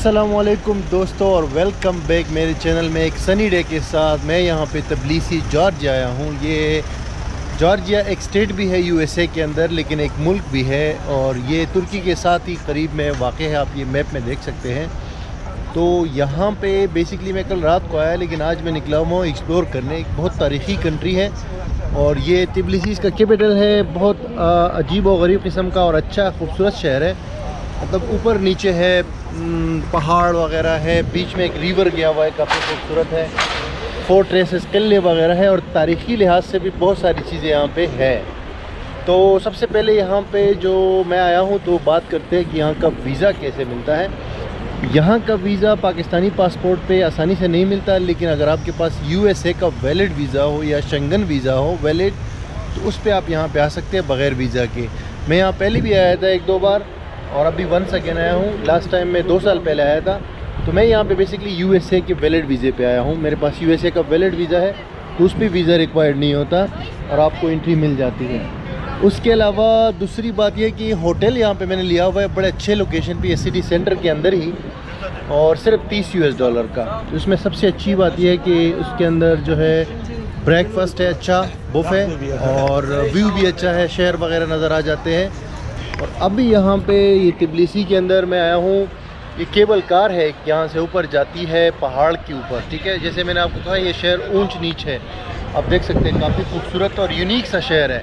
السلام علیکم دوستو اور ویلکم بیک میرے چینل میں ایک سنی ڈے کے ساتھ میں یہاں پہ تبلیسی جارجیا آیا ہوں۔ یہ جارجیا ایک سٹیٹ بھی ہے یو ایس اے کے اندر، لیکن ایک ملک بھی ہے اور یہ ترکی کے ساتھ ہی قریب میں واقع ہے، آپ یہ میپ میں دیکھ سکتے ہیں۔ تو یہاں پہ بیسیکلی میں کل رات کو آیا، لیکن آج میں نکلا ہوں ایکسپلور کرنے۔ ایک بہت تاریخی کنٹری ہے اور یہ تبلیسی اس کا کیپیٹل ہے۔ بہت عجیب و غریب قسم کا اور اچھا خوبصورت شہر ہے۔ مطلب اوپر نیچے ہے پہاڑ وغیرہ ہے، بیچ میں ایک ریور گیا ہوا ہے، کافی خوبصورت ہے۔ فورٹریسز قلعے وغیرہ ہیں اور تاریخی لحاظ سے بھی بہت ساری چیزیں یہاں پہ ہیں۔ تو سب سے پہلے یہاں پہ جو میں آیا ہوں، تو بات کرتے ہیں کہ یہاں کا ویزا کیسے ملتا ہے۔ یہاں کا ویزا پاکستانی پاسپورٹ پہ آسانی سے نہیں ملتا، لیکن اگر آپ کے پاس یو ایس اے کا ویلڈ ویزا ہو یا شنگن ویزا ہو ویلڈ تو اس پہ آپ یہاں پہ آ سکتے ہیں بغیر ویزا کے۔ میں یہاں پہلے بھی آیا تھا ایک دو بار۔ اور ابھی ون سیکنڈ آیا ہوں. لاسٹ ٹائم میں دو سال پہلے آیا تھا. تو میں یہاں پہ بیسکلی یو ایس اے کے ویلڈ ویزے پہ آیا ہوں. میرے پاس یو ایس اے کا ویلڈ ویزا ہے. اس پہ ویزا ریکوائرڈ نہیں ہوتا اور آپ کو انٹری مل جاتی ہے. اس کے علاوہ دوسری بات یہ کہ ہوٹل یہاں پہ میں نے لیا ہوا ہے. بڑے اچھے لوکیشن پہ، یہ سٹی سینٹر کے اندر ہی. اور صرف تیس یو ایس ڈالر کا اس میں سب سے اچھی بات یہ ہے کہ اس کے اندر جو ہے بریک فاسٹ ہے اچھا بف ہے اور ویو بھی اچھا ہے، شہر وغیرہ نظر آ جاتے ہیں. اور اب یہاں پہ یہ تبلیسی کے اندر میں آیا ہوں، یہ کیبل کار ہے، یہاں سے اوپر جاتی ہے پہاڑ کے اوپر، ٹھیک ہے؟ جیسے میں نے آپ کو کہا، یہ شہر اونچ نیچ ہے۔ آپ دیکھ سکتے ہیں، کافی خوبصورت اور یونیک سا شہر ہے۔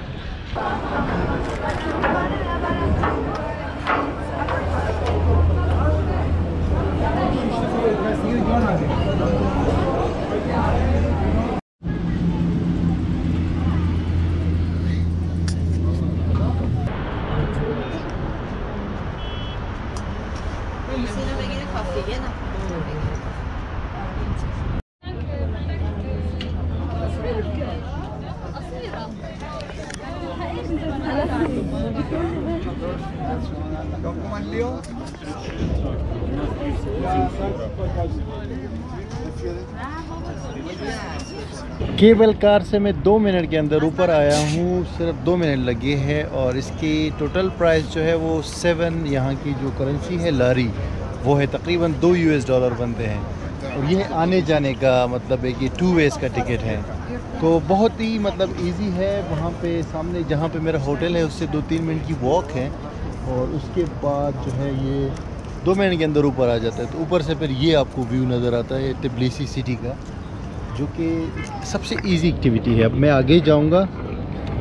کیبل کار سے میں دو منٹ کے اندر اوپر آیا ہوں، صرف دو منٹ لگے ہے اور اس کی ٹوٹل پرائز جو ہے وہ سیون یہاں کی جو کرنسی ہے لاری، وہ ہے تقریباً دو یو ایس ڈالر بنتے ہیں۔ اور یہ آنے جانے کا مطلب ہے کہ ٹو ویز کا ٹکٹ ہے۔ تو بہت ہی مطلب ایزی ہے وہاں پہ سامنے جہاں پہ میرا ہوٹل ہے، اس سے دو تین منٹ کی واک ہے۔ اور اس کے بعد جو ہے یہ ڈومین کے اندر اوپر آ جاتا ہے، تو اوپر سے پھر یہ آپ کو ویو نظر آتا ہے تبلیسی سٹی کا، جو کہ سب سے ایزی ایکٹیویٹی ہے۔ اب میں آگے جاؤں گا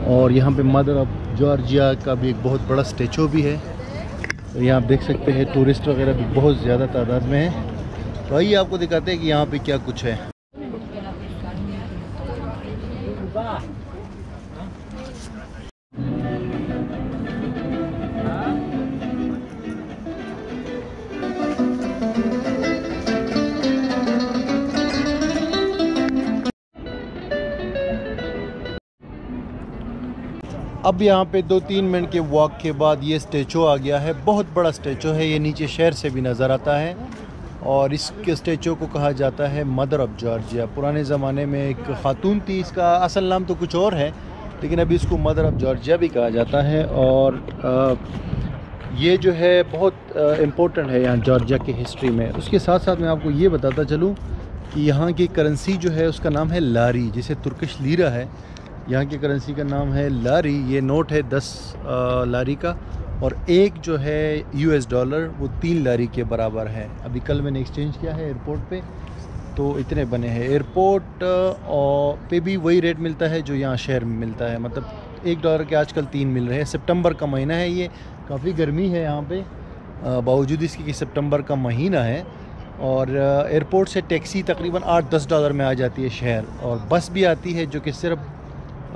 اور یہاں پہ مدر آف جارجیا کا بھی ایک بہت بڑا اسٹیچو بھی ہے۔ یہاں آپ دیکھ سکتے ہیں ٹورسٹ وغیرہ بھی بہت زیادہ تعداد میں ہیں۔ تو آئیے آپ کو دکھاتے ہیں کہ یہاں پہ کیا کچھ ہے۔ اب یہاں پہ دو تین منٹ کے واک کے بعد یہ اسٹیچو آ گیا ہے۔ بہت بڑا اسٹیچو ہے، یہ نیچے شہر سے بھی نظر آتا ہے۔ اور اس کے اسٹیچو کو کہا جاتا ہے مدر آف جارجیا۔ پرانے زمانے میں ایک خاتون تھی، اس کا اصل نام تو کچھ اور ہے، لیکن ابھی اس کو مدر آف جارجیا بھی کہا جاتا ہے۔ اور یہ جو ہے بہت امپورٹنٹ ہے یہاں جارجیا کی ہسٹری میں۔ اس کے ساتھ ساتھ میں آپ کو یہ بتاتا چلوں کہ یہاں کی کرنسی جو ہے، اس کا نام ہے لاری، جسے ترکش لیرا ہے۔ یہاں کی کرنسی کا نام ہے لاری، یہ نوٹ ہے دس لاری کا، اور ایک جو ہے یو ایس ڈالر، وہ تین لاری کے برابر ہے۔ ابھی کل میں نے ایکسچینج کیا ہے ایئرپورٹ پہ، تو اتنے بنے ہیں۔ ایئرپورٹ پہ بھی وہی ریٹ ملتا ہے جو یہاں شہر میں ملتا ہے۔ مطلب ایک ڈالر کے آج کل تین مل رہے ہیں۔ سپٹمبر کا مہینہ ہے یہ۔ کافی گرمی ہے یہاں پہ۔ باوجود اس کے کہ سپٹمبر کا مہینہ ہے، اور ایئرپورٹ سے ٹیکسی تقریباً آٹھ دس ڈالر میں آ جاتی ہے شہر۔ اور بس بھی آتی ہے جو کہ صرف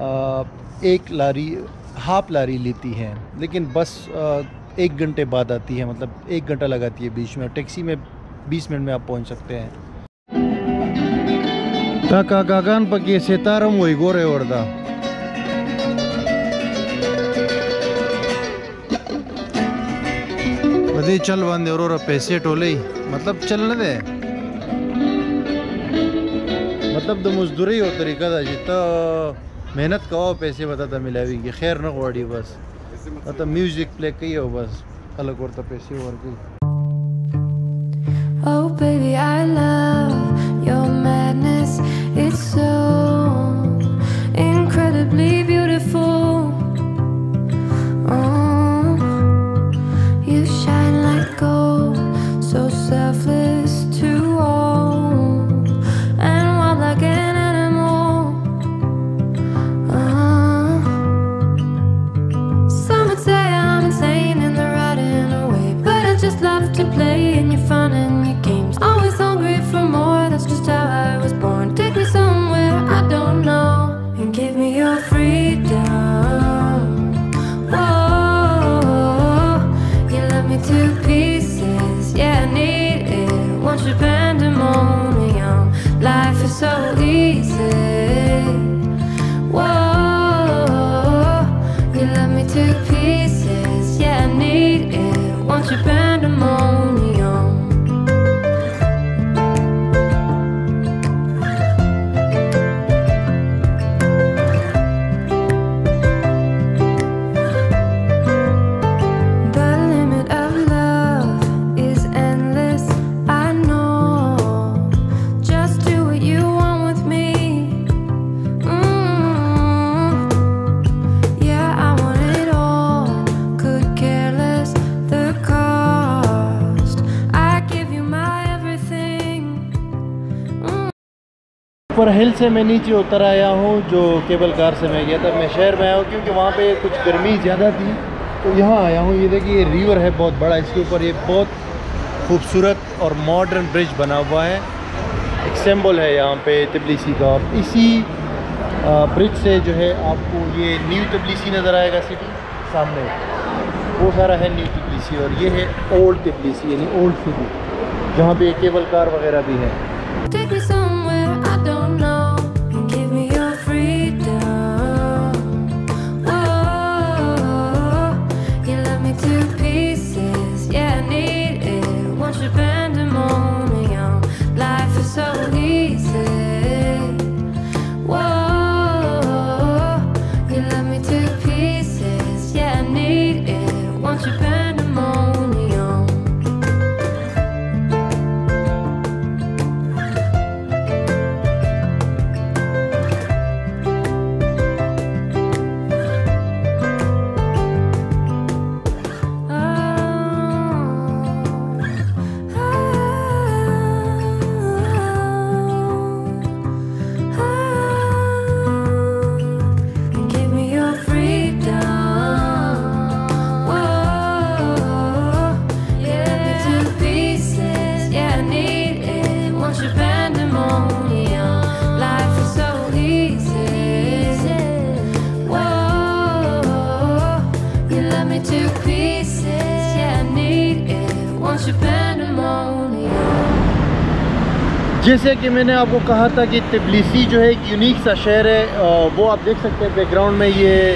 ایک لاری، ہاف لاری لیتی ہے لیکن بس ایک گھنٹے بعد آتی ہے مطلب ایک گھنٹہ لگاتی ہے بیچ میں، اور ٹیکسی میں بیس منٹ میں آپ پہنچ سکتے ہیں۔ ٹاکا گاگان پکی ستارم وہی گورے اوڑدا بدی چل باندې اورور پیسې ټولې مطلب چل نہ دے۔ مطلب دو مزدوری او طریقہ دا چې ته مهنت کوو پیسې وته ته ملاويږي خیر نه غواړي بس ته میوزیک پلی کوي او بس خلک ورته پیسې ورکوي Oh, baby, I love your me your freedom. ہل سے میں نیچے اتر آیا ہوں، جو کیبل کار سے میں گیا تھا، میں شہر میں آیا ہوں، کیونکہ وہاں پہ کچھ گرمی زیادہ تھی۔ تو یہاں آیا ہوں، یہ دیکھیے، یہ ریور ہے بہت بڑا، اس کے اوپر یہ بہت خوبصورت اور ماڈرن برج بنا ہوا ہے۔ ایک سمبل ہے یہاں پہ تبلیسی کا۔ اسی برج سے جو ہے آپ کو یہ نیو تبلیسی نظر آئے گا سٹی سامنے۔ وہ سارا ہے نیو تبلیسی اور یہ ہے اولڈ تبلیسی یعنی اولڈ سٹی جہاں پہ کیبل کار وغیرہ بھی ہے۔ So easy. جیسے کہ میں نے آپ کو کہا تھا کہ تبلیسی جو ہے ایک یونیک سا شہر ہے وہ آپ دیکھ سکتے ہیں بیک گراؤنڈ میں یہ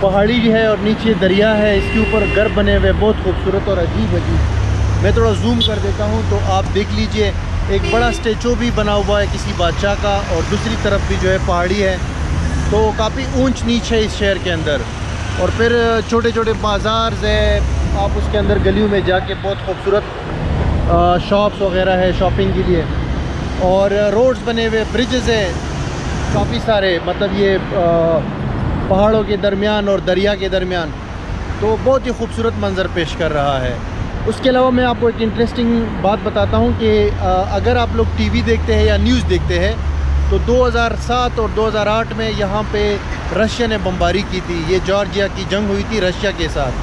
پہاڑی ہے اور نیچے دریا ہے، اس کے اوپر گھر بنے ہوئے بہت خوبصورت اور عجیب عجیب۔ میں تھوڑا زوم کر دیتا ہوں تو آپ دیکھ لیجیے، ایک بڑا اسٹیچو بھی بنا ہوا ہے کسی بادشاہ کا اور دوسری طرف بھی جو ہے پہاڑی ہے۔ تو کافی اونچ نیچ ہے اس شہر کے اندر۔ اور پھر چھوٹے چھوٹے بازار ہے آپ اس کے اندر گلیوں میں جا کے بہت خوبصورت شاپس وغیرہ ہے شاپنگ کے لیے۔ اور روڈز بنے ہوئے برجز ہیں۔ کافی سارے مطلب یہ پہاڑوں کے درمیان اور دریا کے درمیان۔ تو بہت ہی خوبصورت منظر پیش کر رہا ہے۔ اس کے علاوہ میں آپ کو ایک انٹرسٹنگ بات بتاتا ہوں کہ اگر آپ لوگ ٹی وی دیکھتے ہیں یا نیوز دیکھتے ہیں، تو دو ہزار سات اور دو ہزار آٹھ میں یہاں پہ رشیا نے بمباری کی تھی۔ یہ جارجیا کی جنگ ہوئی تھی رشیا کے ساتھ۔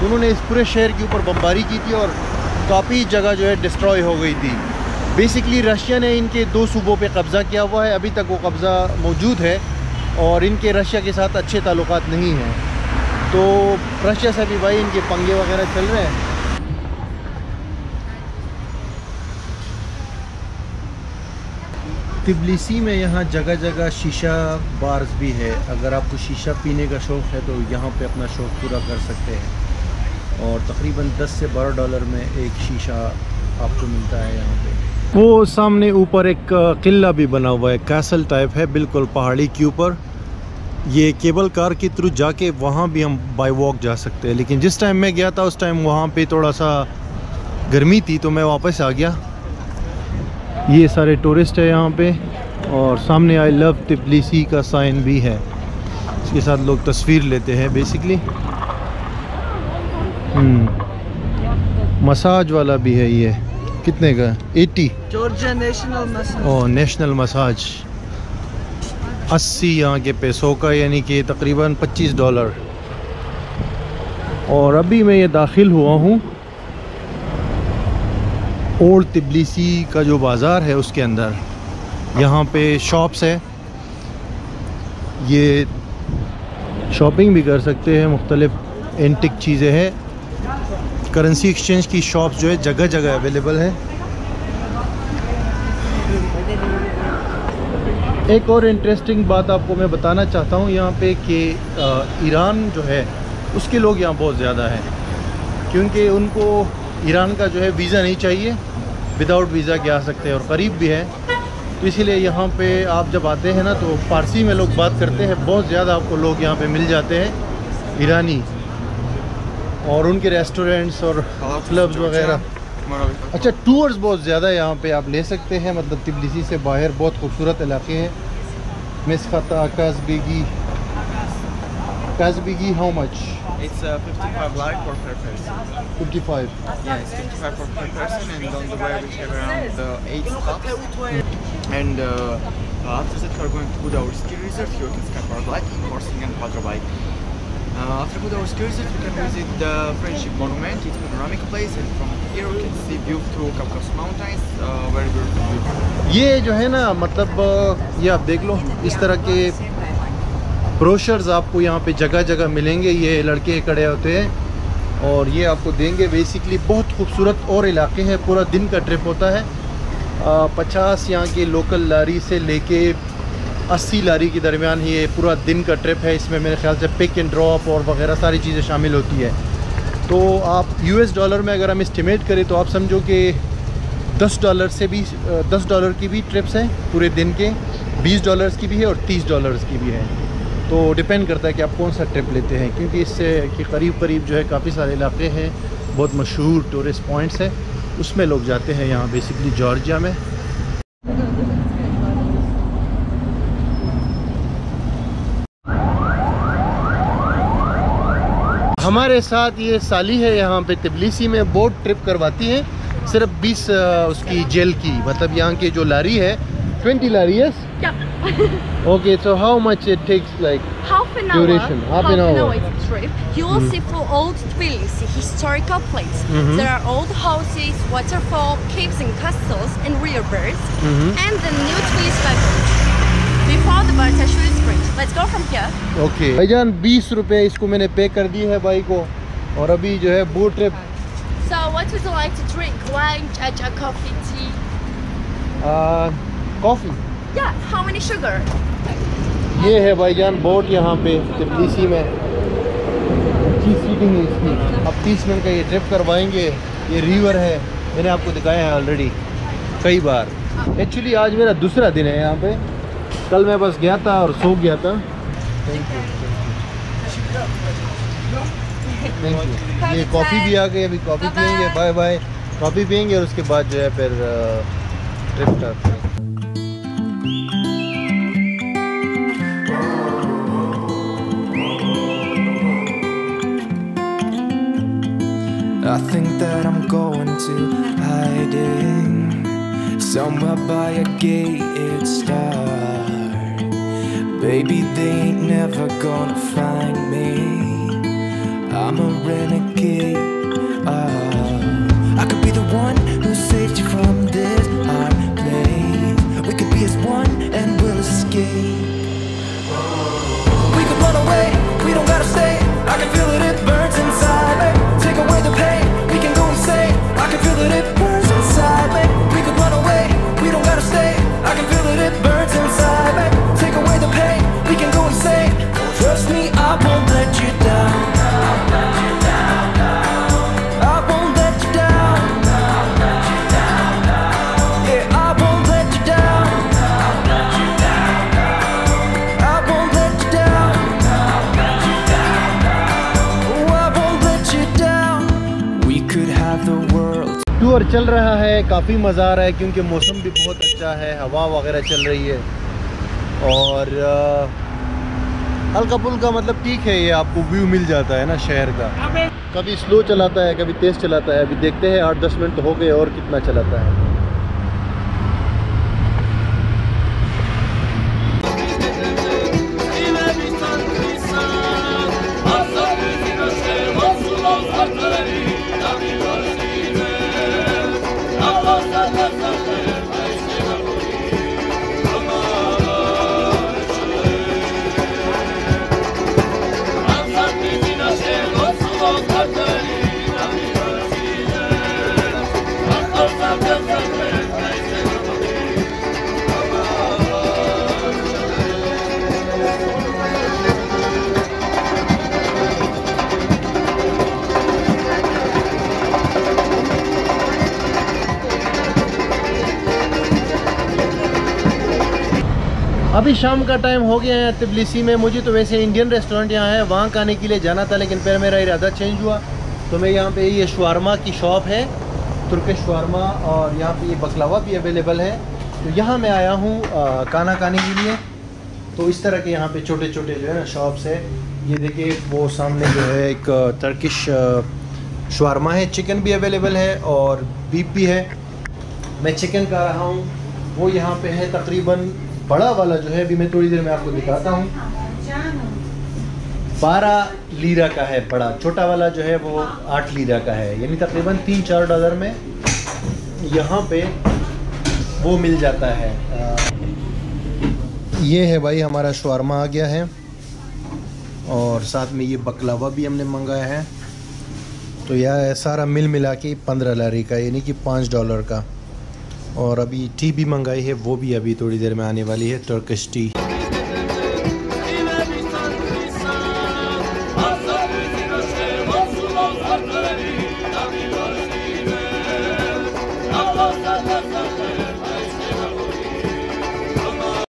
تو انہوں نے اس پورے شہر کے اوپر بمباری کی تھی اور کافی جگہ جو ہے ڈسٹروائے ہو گئی تھی۔ بیسکلی رشیا نے ان کے دو صوبوں پہ قبضہ کیا ہوا ہے۔ ابھی تک وہ قبضہ موجود ہے اور ان کے رشیا کے ساتھ اچھے تعلقات نہیں ہیں۔ تو رشیا سے بھی بھائی ان کے پنگے وغیرہ چل رہے ہیں۔ تبلیسی میں یہاں جگہ جگہ شیشہ بارز بھی ہے۔ اگر آپ کو شیشہ پینے کا شوق ہے تو یہاں پہ اپنا شوق پورا کر سکتے ہیں۔ اور تقریباً دس سے بارہ ڈالر میں ایک شیشہ آپ کو ملتا ہے یہاں پہ۔ وہ سامنے اوپر ایک قلعہ بھی بنا ہوا ہے کیسل ٹائپ ہے، بالکل پہاڑی کے اوپر۔ یہ کیبل کار کے تھرو جا کے وہاں بھی ہم بائی واک جا سکتے ہیں۔ لیکن جس ٹائم میں گیا تھا، اس ٹائم وہاں پہ تھوڑا سا گرمی تھی، تو میں واپس آ گیا۔ یہ سارے ٹورسٹ ہے یہاں پہ، اور سامنے آئی لو تبلیسی کا سائن بھی ہے۔ اس کے ساتھ لوگ تصویر لیتے ہیں بیسکلی مساج والا بھی ہے یہ۔ کتنے کا ایٹی۔ Georgia national massage. او نیشنل مساج۔ اسی یہاں کے پیسوں کا یعنی کہ تقریباً پچیس ڈالر۔ اور ابھی میں یہ داخل ہوا ہوں۔ اولڈ تبلیسی کا جو بازار ہے اس کے اندر یہاں پہ شاپس ہے یہ شاپنگ بھی کر سکتے ہیں مختلف اینٹک چیزیں ہیں۔ کرنسی ایکسچینج کی شاپس جو ہے جگہ جگہ اویلیبل ہے ایک اور انٹرسٹنگ بات آپ کو میں بتانا چاہتا ہوں، یہاں پہ کہ ایران جو ہے، اس کے لوگ یہاں بہت زیادہ ہیں۔ کیونکہ ان کو ایران کا جو ہے ویزا نہیں چاہیے وداؤٹ ویزا کے آ سکتے ہیں اور قریب بھی ہے تو اسی لیے یہاں پہ آپ جب آتے ہیں نا، تو فارسی میں لوگ بات کرتے ہیں، بہت زیادہ آپ کو لوگ یہاں پہ مل جاتے ہیں، ایرانی۔ اور ان کے ریسٹورنٹس اور کلبز وغیرہ اچھا ٹورز بہت زیادہ یہاں پہ آپ لے سکتے ہیں مطلب تبلیسی سے باہر بہت خوبصورت علاقے ہیں Mtskheta Kazbegi Kazbegi how much It's uh, 55 live for per person. 55 Yeah, it's 55 for per person, and on the way we have around uh, 8 stops. And uh, uh, after that, we're going to Buda ski resort. You can ski paragliding, horsing, and quadra bike. Uh, after Buda ski resort, we can visit the Friendship Monument. It's a panoramic place, and from here we can see view to Caucasus Mountains. Uh, very beautiful view. یہ جو ہے نا مطلب uh, یہ آپ دیکھ لو اس طرح کے بروشرز آپ کو یہاں پہ جگہ جگہ ملیں گے یہ لڑکے کھڑے ہوتے ہیں اور یہ آپ کو دیں گے بیسکلی بہت خوبصورت اور علاقے ہیں پورا دن کا ٹرپ ہوتا ہے پچاس یہاں کے لوکل لاری سے لے کے اسی لاری کے درمیان یہ پورا دن کا ٹرپ ہے، اس میں میرے خیال سے پک اینڈ ڈراپ اور وغیرہ ساری چیزیں شامل ہوتی ہے تو آپ یو ایس ڈالر میں اگر ہم اسٹیمیٹ کریں تو آپ سمجھو کہ دس ڈالر سے بھی، دس ڈالر کی بھی ٹرپس ہیں پورے دن کے، بیس ڈالرز کی بھی ہے اور تیس ڈالرز کی بھی ہے تو ڈپینڈ کرتا ہے کہ آپ کون سا ٹرپ لیتے ہیں، کیونکہ اس سے کہ قریب قریب جو ہے کافی سارے علاقے ہیں، بہت مشہور ٹورسٹ پوائنٹس ہیں۔ اس میں لوگ جاتے ہیں یہاں بیسکلی جارجیا میں۔ ہمارے ساتھ یہ سالی ہے یہاں پہ تبلیسی میں بوٹ ٹرپ کرواتی ہیں صرف بیس اس کی جیل کی مطلب یہاں کی جو لاری ہے ٹوینٹی لاری ہے Yeah. Okay, so how much it takes like half an hour. Duration, half an hour. is the trip. You will see for old Tbilisi historical place. Mhm. There are old houses, waterfall, caves and castles, and rivers. Mhm. And the new Tbilisi Before the Bartashvili Bridge. Let's go from here. Okay بھائی جان بیس روپے اس کو میں نے پے کر دی ہے بھائی کو اور ابھی جو ہے boat trip So, what would you like to drink? Wine, chacha, coffee, tea? Coffee Yeah. How many sugar? یہ ہے بھائی جان بوٹ یہاں پہ تبلیسی میں اچھی سیٹنگ ہے اس کی اب تیس منٹ کا یہ ٹرپ کروائیں گے یہ ریور ہے میں نے آپ کو دکھایا ہے آلریڈی کئی بار ایکچولی آج میرا دوسرا دن ہے یہاں پہ کل میں بس گیا تھا اور سو گیا تھا۔ تھینک یو تھینک یو یہ کافی بھی آ گئی ابھی کافی پئیں گے بائے بائے کافی پئیں گے اور اس کے بعد جو ہے پھر ٹرپ کرتے ہیں I think that I'm going to hiding. Somewhere by a gated star. Baby, they ain't never gonna find me. I'm a renegade. Oh, I could be the one who saved you from this hard place. We could be as one and we'll escape. We could run away, we don't gotta stay. I can feel it, it tour چل رہا ہے کافی مزہ آ رہا ہے کیونکہ موسم بھی بہت اچھا ہے ہوا وغیرہ چل رہی ہے۔ اور ہلکا پھلکا مطلب ٹھیک ہے یہ آپ کو ویو مل جاتا ہے نا شہر کا۔ کبھی سلو چلاتا ہے کبھی تیز چلاتا ہے ابھی دیکھتے ہیں آٹھ دس منٹ ہو گئے اور کتنا چلاتا ہے۔ ابھی شام کا ٹائم ہو گیا ہے تبلیسی میں، مجھے تو ویسے انڈین ریسٹورنٹ یہاں ہے، وہاں کھانے کے لیے جانا تھا، لیکن پھر میرا ارادہ چینج ہوا۔ تو میں یہاں پہ یہ شوارما کی شاپ ہے، ترکش شوارما اور یہاں پہ یہ بکلاوا بھی اویلیبل ہے۔ تو یہاں میں آیا ہوں کھانا کھانے کے لیے۔ تو اس طرح کے یہاں پہ چھوٹے چھوٹے جو ہے نا شاپس ہے یہ دیکھیے، وہ سامنے جو ہے ایک ترکش شوارما ہے چکن بھی اویلیبل ہے، اور بیف بھی ہے۔ میں چکن کا رہا ہوں۔ وہ یہاں پہ ہے تقریباً بڑا والا جو ہے، ابھی میں تھوڑی دیر میں آپ کو دکھاتا ہوں۔ بارہ لیرا کا ہے، بڑا۔ چھوٹا والا جو ہے، وہ آٹھ لیرا کا ہے۔ یعنی تقریباً تین چار ڈالر میں یہاں پہ وہ مل جاتا ہے۔ یہ ہے بھائی، ہمارا شوارما آ گیا ہے۔ اور ساتھ میں یہ بکلاوا بھی ہم نے منگایا ہے۔ تو یہ سارا مل ملا کے پندرہ لاری کا یعنی کہ پانچ ڈالر کا۔ اور ابھی ٹی بھی منگائی ہے، وہ بھی ابھی تھوڑی دیر میں آنے والی ہے ٹرکش ٹی۔